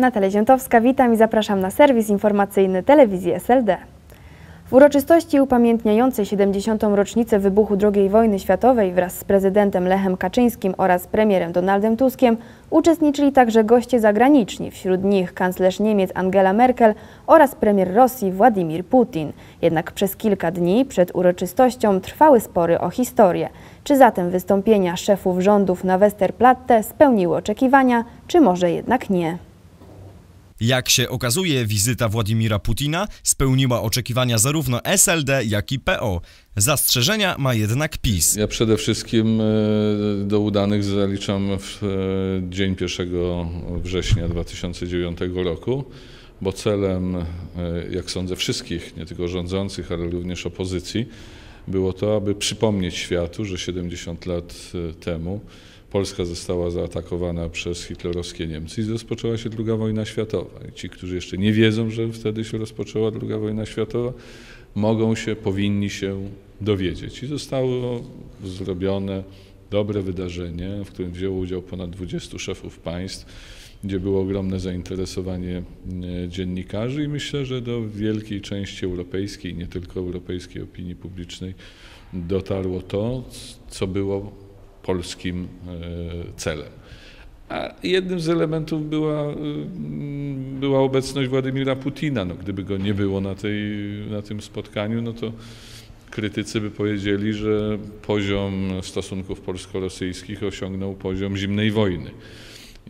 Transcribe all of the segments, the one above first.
Natalia Ziętowska, witam i zapraszam na serwis informacyjny telewizji SLD. W uroczystości upamiętniającej 70. rocznicę wybuchu II wojny światowej wraz z prezydentem Lechem Kaczyńskim oraz premierem Donaldem Tuskiem uczestniczyli także goście zagraniczni, wśród nich kanclerz Niemiec Angela Merkel oraz premier Rosji Władimir Putin. Jednak przez kilka dni przed uroczystością trwały spory o historię. Czy zatem wystąpienia szefów rządów na Westerplatte spełniły oczekiwania, czy może jednak nie? Jak się okazuje, wizyta Władimira Putina spełniła oczekiwania zarówno SLD, jak i PO. Zastrzeżenia ma jednak PiS. Ja przede wszystkim e, do udanych zaliczam e, dzień 1 września 2009 roku, bo celem, e, jak sądzę, wszystkich, nie tylko rządzących, ale również opozycji, było to, aby przypomnieć światu, że 70 lat temu Polska została zaatakowana przez hitlerowskie Niemcy i rozpoczęła się II wojna światowa. I ci, którzy jeszcze nie wiedzą, że wtedy się rozpoczęła II wojna światowa, mogą się, powinni się dowiedzieć. I zostało zrobione dobre wydarzenie, w którym wzięło udział ponad 20 szefów państw, gdzie było ogromne zainteresowanie e, dziennikarzy i myślę, że do wielkiej części europejskiej, nie tylko europejskiej opinii publicznej dotarło to, co było polskim e, celem. A jednym z elementów była, e, była obecność Władimira Putina. No, gdyby go nie było na, tej, na tym spotkaniu, no to krytycy by powiedzieli, że poziom stosunków polsko-rosyjskich osiągnął poziom zimnej wojny.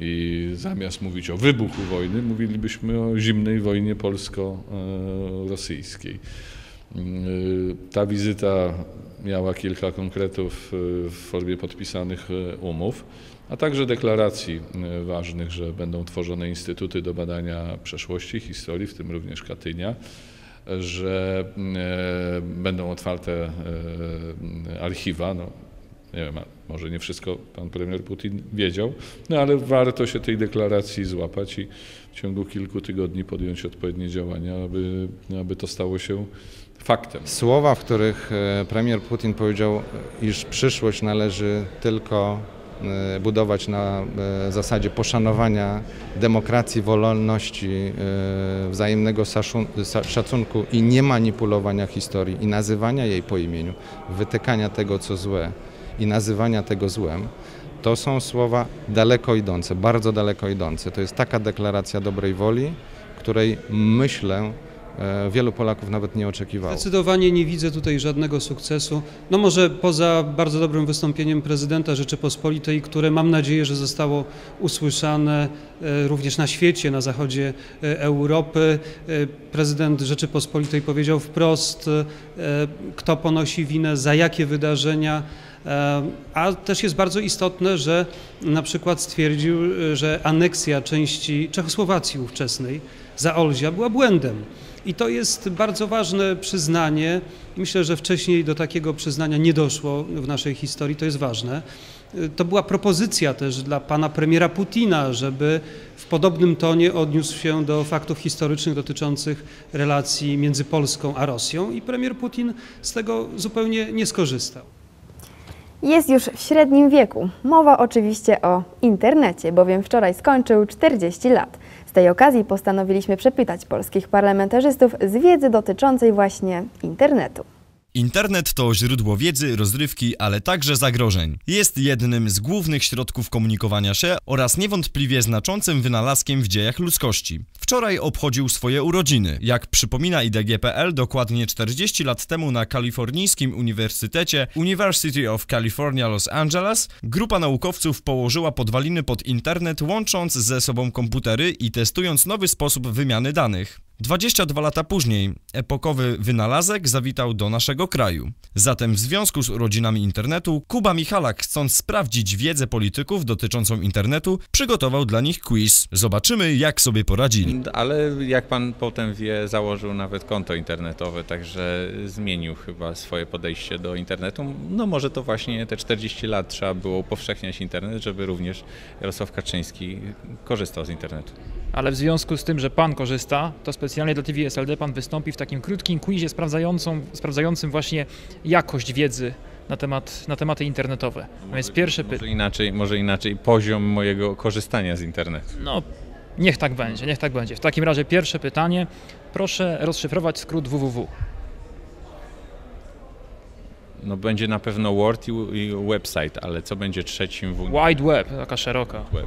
I zamiast mówić o wybuchu wojny, mówilibyśmy o zimnej wojnie polsko-rosyjskiej. Ta wizyta miała kilka konkretów w formie podpisanych e, umów, a także deklaracji e, ważnych, że będą tworzone instytuty do badania przeszłości, historii, w tym również Katynia, że e, będą otwarte archiwa. No, nie wiem, może nie wszystko pan premier Putin wiedział, no ale warto się tej deklaracji złapać i w ciągu kilku tygodni podjąć odpowiednie działania, aby, aby to stało się faktem. Słowa, w których e, premier Putin powiedział, iż przyszłość należy tylko e, budować na e, zasadzie poszanowania demokracji, wolności, wzajemnego szacunku i nie manipulowania historii i nazywania jej po imieniu, wytykania tego, co złe i nazywania tego złem, to są słowa daleko idące, bardzo daleko idące. To jest taka deklaracja dobrej woli, której myślę, wielu Polaków nawet nie oczekiwało. Zdecydowanie nie widzę tutaj żadnego sukcesu. No może poza bardzo dobrym wystąpieniem prezydenta Rzeczypospolitej, które mam nadzieję, że zostało usłyszane e, również na świecie, na zachodzie e, Europy. Prezydent Rzeczypospolitej powiedział wprost, kto ponosi winę, za jakie wydarzenia. A też jest bardzo istotne, że na przykład stwierdził, że aneksja części Czechosłowacji ówczesnej za Olzia była błędem. I to jest bardzo ważne przyznanie. Myślę, że wcześniej do takiego przyznania nie doszło w naszej historii, to jest ważne. To była propozycja też dla pana premiera Putina, żeby w podobnym tonie odniósł się do faktów historycznych dotyczących relacji między Polską a Rosją i premier Putin z tego zupełnie nie skorzystał. Jest już w średnim wieku. Mowa oczywiście o internecie, bowiem wczoraj skończył 40 lat. Z tej okazji postanowiliśmy przepytać polskich parlamentarzystów z wiedzy dotyczącej właśnie internetu. Internet to źródło wiedzy, rozrywki, ale także zagrożeń. Jest jednym z głównych środków komunikowania się oraz niewątpliwie znaczącym wynalazkiem w dziejach ludzkości. Wczoraj obchodził swoje urodziny. Jak przypomina IDG.pl, dokładnie 40 lat temu na kalifornijskim uniwersytecie University of California Los Angeles grupa naukowców położyła podwaliny pod internet, łącząc ze sobą komputery i testując nowy sposób wymiany danych. 22 lata później epokowy wynalazek zawitał do naszego kraju. Zatem w związku z urodzinami internetu Kuba Michalak, chcąc sprawdzić wiedzę polityków dotyczącą internetu, przygotował dla nich quiz. Zobaczymy, jak sobie poradzili. Ale jak pan potem wie, założył nawet konto internetowe, także zmienił chyba swoje podejście do internetu. No może to właśnie te 40 lat trzeba było upowszechniać internet, żeby również Jarosław Kaczyński korzystał z internetu ale w związku z tym, że Pan korzysta, to specjalnie dla TV SLD Pan wystąpi w takim krótkim quizie sprawdzającym właśnie jakość wiedzy na, temat, na tematy internetowe. Może, Więc pierwsze pytanie. Może inaczej, może inaczej poziom mojego korzystania z internetu. No, Niech tak będzie, niech tak będzie. W takim razie pierwsze pytanie. Proszę rozszyfrować skrót www. No będzie na pewno Word i, i website, ale co będzie trzecim w? Wide Web, taka szeroka. Web.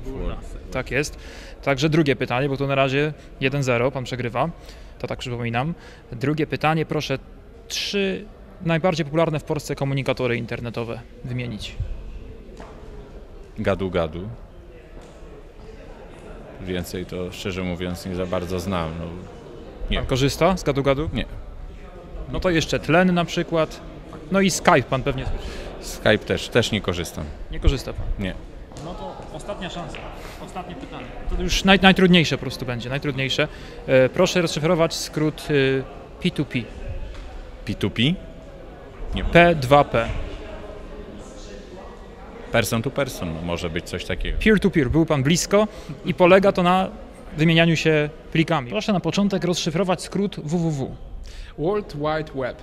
Tak jest. Także drugie pytanie, bo tu na razie 1-0, pan przegrywa. To tak przypominam. Drugie pytanie, proszę trzy najbardziej popularne w Polsce komunikatory internetowe wymienić. Gadu gadu. Więcej to szczerze mówiąc nie za bardzo znam. No, Nie. Pan korzysta z gadu-gadu? Nie. No to jeszcze tlen na przykład. No i Skype pan pewnie słyszy. Skype też, też nie korzystam. Nie korzysta pan. Nie. No to ostatnia szansa. Ostatnie pytanie. To już naj, najtrudniejsze po prostu będzie, najtrudniejsze. E, proszę rozszyfrować skrót e, P2P. P2P? Nie. P2P. Person to person może być coś takiego. Peer-to-peer. Był pan blisko i polega to na wymienianiu się plikami. Proszę na początek rozszyfrować skrót www. World Wide Web.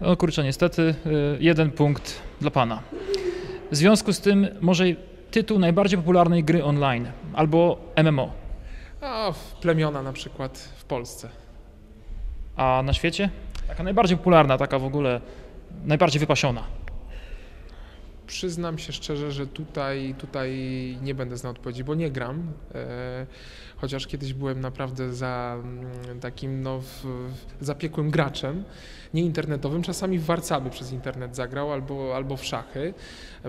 No kurczę, niestety y, jeden punkt dla pana. W związku z tym może tytuł najbardziej popularnej gry online albo MMO, A w plemiona na przykład w Polsce. a na świecie? Taka najbardziej popularna, taka w ogóle najbardziej wypasiona. Przyznam się szczerze, że tutaj, tutaj nie będę znał odpowiedzi, bo nie gram. E, chociaż kiedyś byłem naprawdę za mm, takim no, zapiekłym graczem, nie internetowym. Czasami w warcaby przez internet zagrał albo, albo w szachy,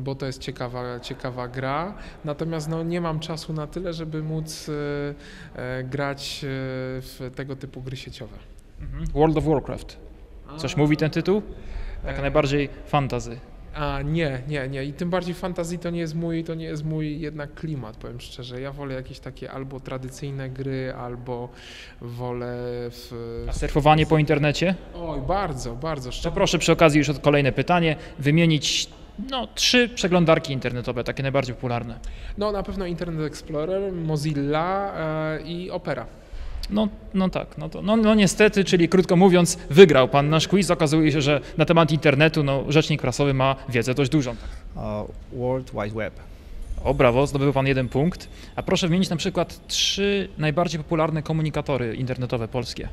bo to jest ciekawa, ciekawa gra. Natomiast no, nie mam czasu na tyle, żeby móc e, e, grać w tego typu gry sieciowe. World of Warcraft. Coś mówi ten tytuł? Taka E, najbardziej fantazy. A nie, nie, nie. I tym bardziej fantasy to nie jest mój, to nie jest mój jednak klimat, powiem szczerze. Ja wolę jakieś takie albo tradycyjne gry, albo wolę w. A surfowanie po internecie? Oj, bardzo, bardzo To szczerze. proszę przy okazji już od kolejne pytanie wymienić no, trzy przeglądarki internetowe, takie najbardziej popularne. No na pewno Internet Explorer, Mozilla e, i Opera. No, no tak, no, to, no, no niestety, czyli krótko mówiąc, wygrał pan nasz quiz. Okazuje się, że na temat internetu no, rzecznik prasowy ma wiedzę dość dużą. Uh, World Wide Web. O, brawo, zdobył pan jeden punkt. A proszę wymienić na przykład trzy najbardziej popularne komunikatory internetowe polskie.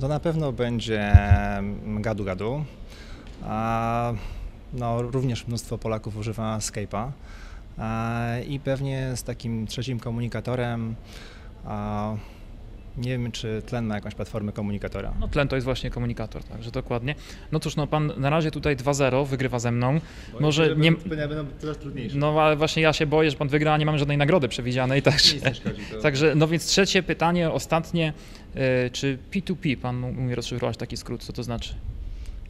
To na pewno będzie mm, Gadu Gadu. A, no, również mnóstwo Polaków używa Skype'a. I pewnie z takim trzecim komunikatorem, a, nie wiem czy Tlen ma jakąś platformę komunikatora. No tlen to jest właśnie komunikator, także dokładnie. No cóż, no pan na razie tutaj 2-0 wygrywa ze mną. Może nie... Będą coraz trudniejsze. No ale właśnie ja się boję, że pan wygra, a nie mamy żadnej nagrody przewidzianej, także... Także, no więc trzecie pytanie, ostatnie, e, czy P2P, pan umie rozszyfrować taki skrót, co to znaczy?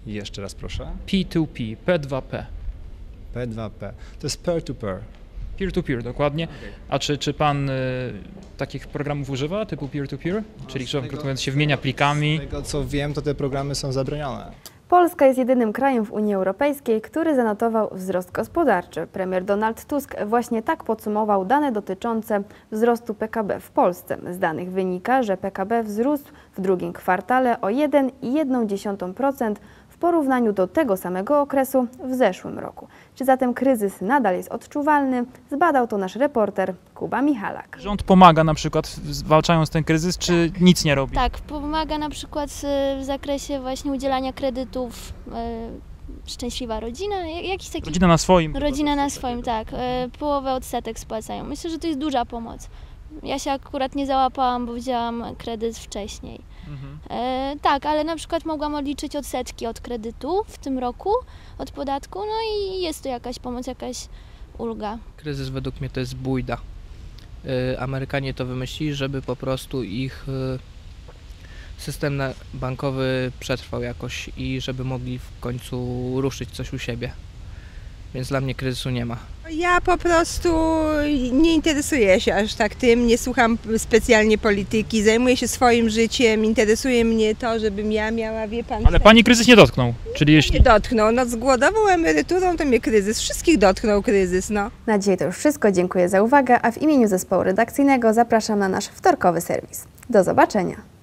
Jeszcze raz proszę. P2P, P2P, P2P. To jest peer-to-peer. Peer-to-peer dokładnie. A czy, czy pan e, takich programów używa, typu peer-to-peer? Czyli, że krótko mówiąc, się wymienia Z plikami? tego co wiem, to te programy są zabronione. Polska jest jedynym krajem w Unii Europejskiej, który zanotował wzrost gospodarczy. Premier Donald Tusk właśnie tak podsumował dane dotyczące wzrostu PKB w Polsce. Z danych wynika, że PKB wzrósł w drugim kwartale o 1,1% w porównaniu do tego samego okresu w zeszłym roku. Czy zatem kryzys nadal jest odczuwalny? Zbadał to nasz reporter Kuba Michalak. Rząd pomaga na przykład zwalczając ten kryzys, czy nic nie robi? Tak, pomaga na przykład e, w zakresie właśnie udzielania kredytów e, Szczęśliwa Rodzina, jak- jakiś taki... Rodzina na swoim. Rodzina na swoim, tak. E, Połowę odsetek spłacają. Myślę, że to jest duża pomoc. Ja się akurat nie załapałam, bo wzięłam kredyt wcześniej. Mhm. E, tak, ale na przykład mogłam odliczyć odsetki od kredytu w tym roku, od podatku, no i jest to jakaś pomoc, jakaś ulga. Kryzys według mnie to jest bójda. Y, Amerykanie to wymyślili, żeby po prostu ich system bankowy przetrwał jakoś i żeby mogli w końcu ruszyć coś u siebie. Więc dla mnie kryzysu nie ma. Ja po prostu nie interesuję się aż tak tym, nie słucham specjalnie polityki, zajmuję się swoim życiem, interesuje mnie to, żebym ja miała, wie pan, Ale pani kryzys nie dotknął, czyli nie jeśli... dotknął. No z głodową emeryturą to mnie kryzys, wszystkich dotknął kryzys, no. Na dzisiaj to już wszystko. Dziękuję za uwagę, a w imieniu zespołu redakcyjnego zapraszam na nasz wtorkowy serwis. Do zobaczenia.